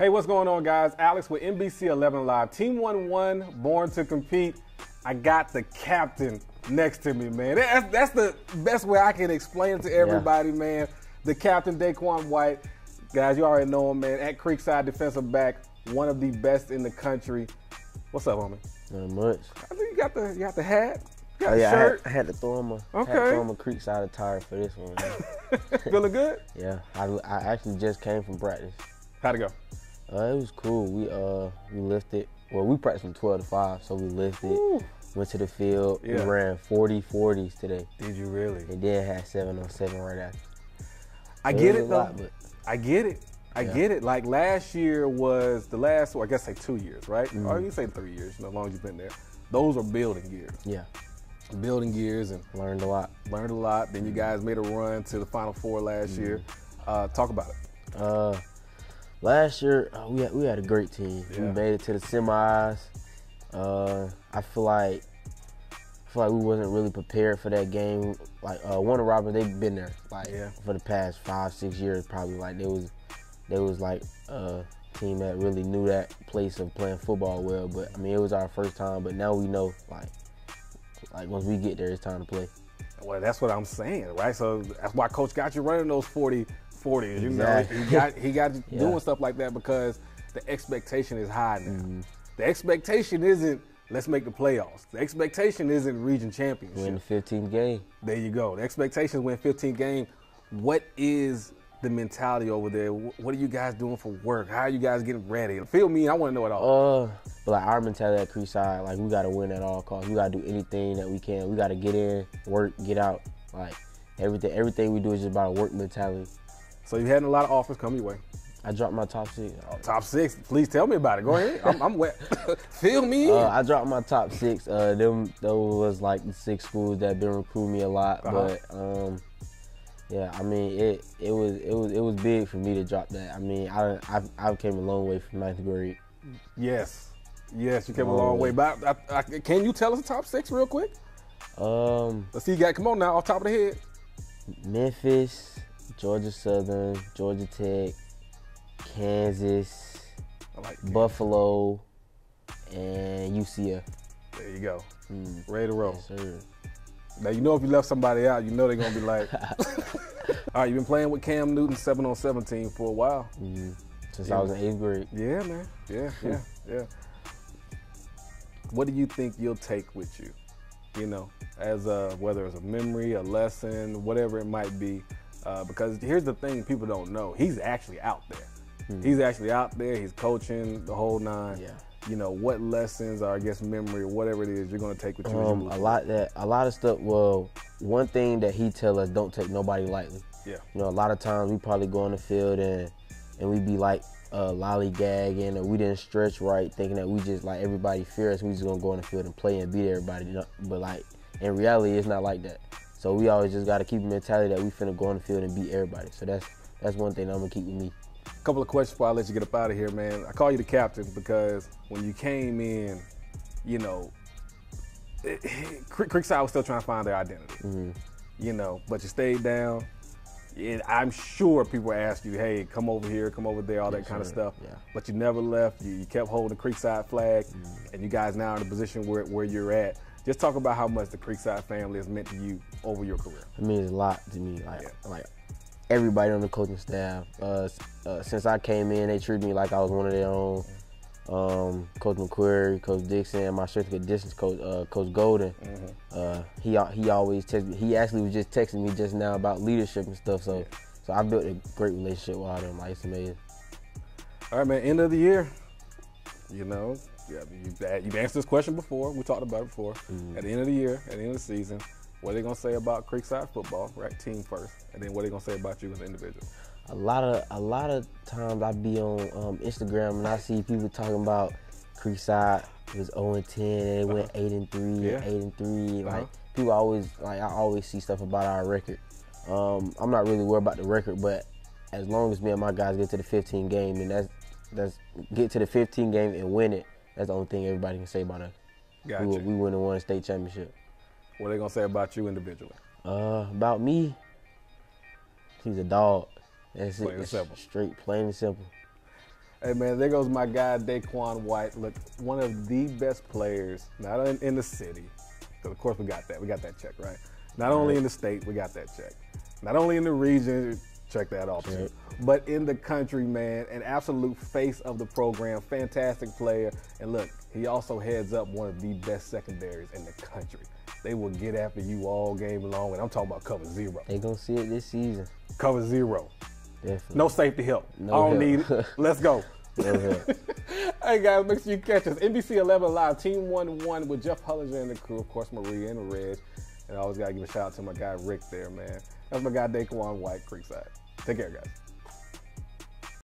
Hey, what's going on, guys? Alex with NBC 11Alive. Team 1 1, born to compete. I got the captain next to me, man. That's, that's the best way I can explain it to everybody, yeah. man. The captain, Daiquan White. Guys, you already know him, man. At Creekside defensive back, one of the best in the country. What's up, homie? Not much. I think you got the you got the hat. oh, yeah, I had, I had, to throw him a okay. had to throw him a Creekside attire for this one. Feeling good? yeah, I, I actually just came from practice. How'd it go? Uh, it was cool. We uh we lifted. Well, we practiced from 12 to 5, so we lifted. Ooh. Went to the field. Yeah. We ran 40 40s today. Did you really? And then had 7 on 7 right after. I get it, though. Lot, but I get it. I yeah. get it. Like last year was the last, well, I guess say two years, right? Mm-hmm. Or you say three years, you know, as long as you've been there. Those are building years. Yeah. Building years and learned a lot. Learned a lot. Then you guys made a run to the Final Four last mm-hmm. year. Uh, talk about it. Uh, last year uh, we had, we had a great team. Yeah. We made it to the semis. Uh, I feel like I feel like we wasn't really prepared for that game. Like uh, Warner Robins, they've been there like yeah. for the past five, six years probably. Like they was they was like a team that really knew that place of playing football well. But I mean, it was our first time. But now we know like like once we get there, it's time to play. Well, that's what I'm saying, right? So that's why coach got you running those 40 40s. You exactly. know, he got he got yeah. doing stuff like that because the expectation is high now. Mm-hmm. The expectation isn't let's make the playoffs. The expectation isn't region championship. Win the 15th game. There you go. The expectation is win 15th game. What is the mentality over there? What are you guys doing for work? How are you guys getting ready? Feel me? I want to know it all. Uh, but like our mentality at Creekside, like we got to win at all costs. We got to do anything that we can. We got to get in, work, get out. Like everything, everything we do is just about a work mentality. So you had a lot of offers come your way. I dropped my top six. Top six. Please tell me about it. Go ahead. I'm, I'm wet. Fill me uh, I dropped my top six. Uh, them those was like the six schools that been recruiting me a lot. Uh-huh. But um, yeah, I mean it. It was it was it was big for me to drop that. I mean I I I came a long way from ninth grade. Yes, yes, you came a long way. But I, I, can you tell us the top six real quick? Um, let's see. You got come on now, off top of the head. Memphis, Georgia Southern, Georgia Tech, Kansas, like Buffalo, and UCF. There you go. Mm. Ready to roll. Yes, now you know if you left somebody out, you know they're gonna be like, "All right, you've been playing with Cam Newton seven on seventeen for a while." Mm-hmm. Since yeah. I was in eighth grade. Yeah, man. Yeah, yeah, yeah. What do you think you'll take with you? You know, as a whether it's a memory, a lesson, whatever it might be, uh, because here's the thing people don't know. He's actually out there. Mm-hmm. He's actually out there. He's coaching the whole nine. Yeah. You know what lessons or I guess memory or whatever it is you're gonna take with you. Um, a lot that a lot of stuff. Well, one thing that he tell us don't take nobody lightly. Yeah. You know, a lot of times we probably go on the field and and we be like uh, lollygagging or we didn't stretch right, thinking that we just like everybody fear us. We just gonna go on the field and play and beat everybody. You know? But like in reality, it's not like that. So we always just got to keep a mentality that we finna go on the field and beat everybody. So that's that's one thing I'm gonna keep with me. A couple of questions before I let you get up out of here, man. I call you the captain because when you came in, you know, Creekside was still trying to find their identity. Mm-hmm. You know, but you stayed down. And I'm sure people asked you, hey, come over here, come over there, all that kind of stuff. Yeah. But you never left. You, you kept holding the Creekside flag, mm-hmm. and you guys now in a position where, where you're at. Just talk about how much the Creekside family has meant to you over your career. It means a lot to me. Like, yeah. like everybody on the coaching staff. Uh, uh, since I came in, they treated me like I was one of their own. Um, coach McQuarrie, Coach Dixon, my strength and conditions coach, uh, Coach Golden. Mm-hmm. Uh, he he always text me. He actually was just texting me just now about leadership and stuff. So, yeah. so I built a great relationship with all them. Like it's amazing. All right, man. End of the year. You know, yeah, you've, you've answered this question before. We talked about it before. Mm-hmm. At the end of the year, at the end of the season, what are they gonna say about Creekside football, right? Team first, and then what are they gonna say about you as an individual? A lot of a lot of times I be on um, Instagram and I see people talking about Creekside was 0 and 10 and they went uh-huh. 8 and 3 yeah. 8 and 3. Uh-huh. Like people always like I always see stuff about our record. Um, I'm not really worried about the record, but as long as me and my guys get to the 15 game and that's that's get to the 15 game and win it, that's the only thing everybody can say about us. Gotcha. We, we win and won a state championship. What are they gonna say about you individually? Uh, about me, he's a dog. That's plain it. and simple. Straight, plain and simple. Hey man, there goes my guy Daiquan White. Look, one of the best players, not in, in the city, because of course we got that. We got that check, right? Not only in the state, we got that check. Not only in the region, check that off too. But in the country, man, an absolute face of the program, fantastic player. And look, he also heads up one of the best secondaries in the country. They will get after you all game long, and I'm talking about cover zero. They gonna see it this season. Cover zero. Definitely. No safety help. No I don't help. need it. Let's go. No help. hey guys, make sure you catch us. NBC 11Alive, Team 1 1 with Jeff Hullinger and the crew, of course, Maria and Reg. And I always got to give a shout out to my guy Rick there, man. That's my guy Daiquan White, Creekside. Take care, guys.